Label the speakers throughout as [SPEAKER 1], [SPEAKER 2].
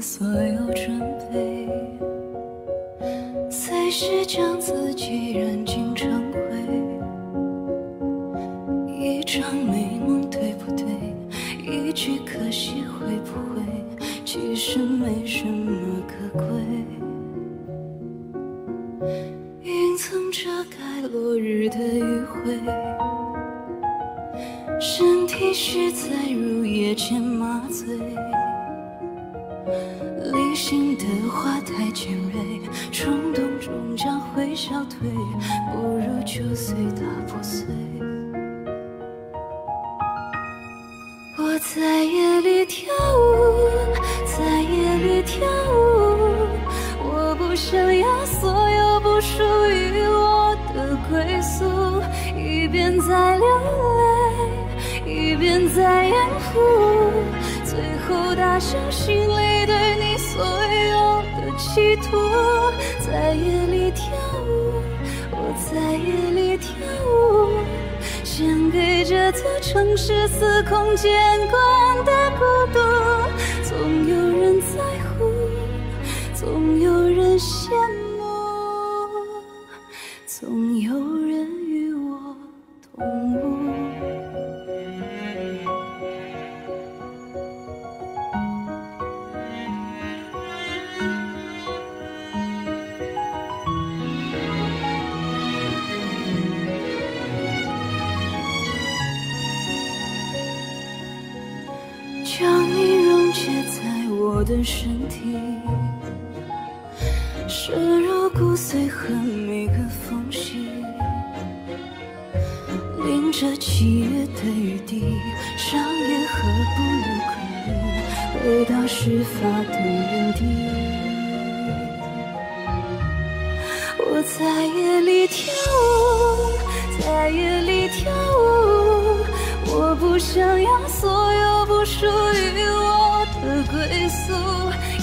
[SPEAKER 1] 所有准备随时将自己燃尽成灰一场美梦对不对一句可惜会不会其实没什么可贵。云层遮盖落日的余晖身体需在入夜前麻醉。理性的话太尖锐，冲动终将会消退，不如就随它破碎。我在夜里跳舞，在夜里跳舞，我不想要所有不属于我的归宿，一边在流泪，一边在掩护，最后打消心里对你所有的企图。在夜里跳舞，我在夜里跳舞。献给这座城市司空见惯的孤独，总有人在乎，总有人羡慕，总有人与我同将你溶解在我的身体，摄入骨髓和每个缝隙，淋着七月的雨滴，上演和不能归，回到事发的原地。我在夜里跳舞，在夜里跳舞，我不想要所有不属归宿，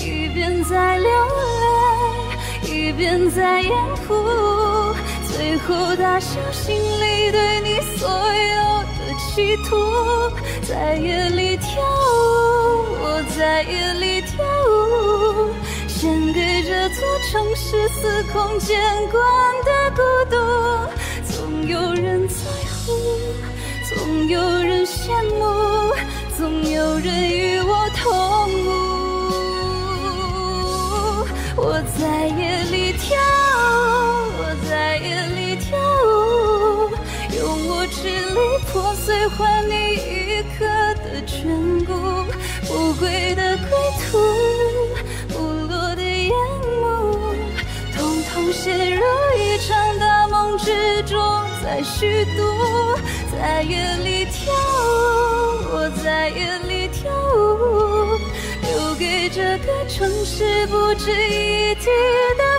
[SPEAKER 1] 一边在流泪，一边在掩护，最后打消心里对你所有的企图。在夜里跳舞，我在夜里跳舞。献给这座城市司空见惯的孤独，总有人在乎，总有人羡慕，总有人在夜里跳舞，我在夜里跳舞，用我支离破碎换你一刻的眷顾，不归的归途。不落的眼幕，统统陷入一场大梦之中，在虚度，在夜里跳舞，我在夜里跳舞，留给这个城市不值一提的